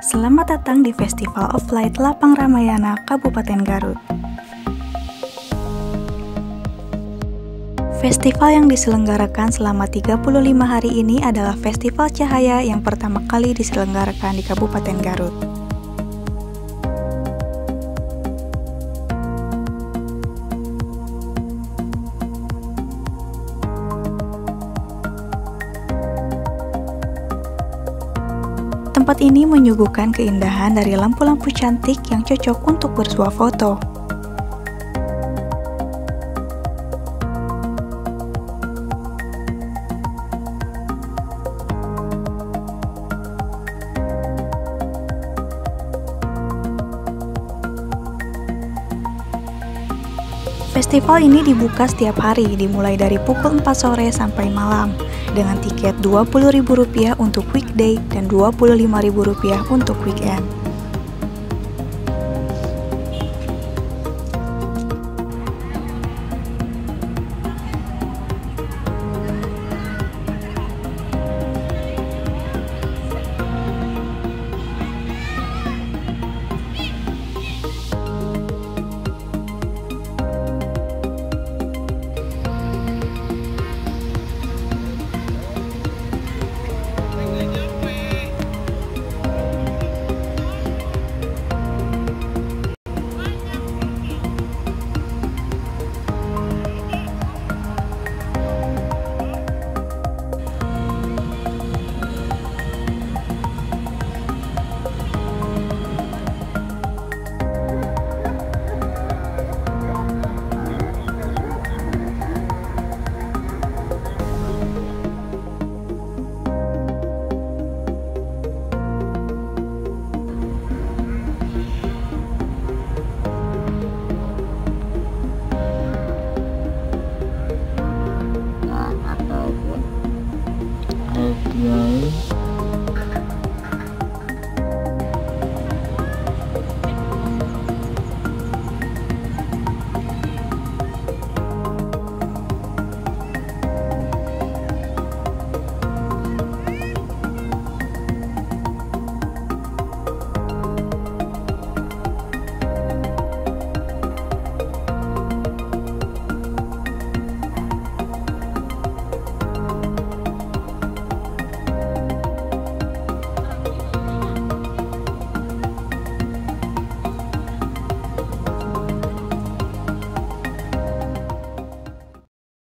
Selamat datang di Festival of Light Lapang Ramayana, Kabupaten Garut. Festival yang diselenggarakan selama 35 hari ini adalah festival cahaya yang pertama kali diselenggarakan di Kabupaten Garut. Tempat ini menyuguhkan keindahan dari lampu-lampu cantik yang cocok untuk bersuah foto. Festival ini dibuka setiap hari dimulai dari pukul 4 sore sampai malam dengan tiket Rp20.000 untuk weekday dan Rp25.000 untuk weekend.